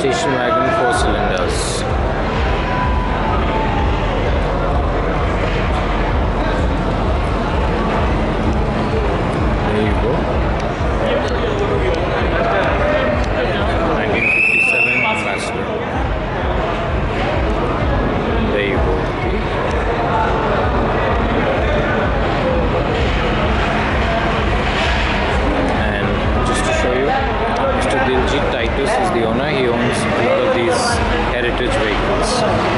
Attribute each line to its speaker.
Speaker 1: station wagon 4 cylinders. a lot of these heritage vehicles.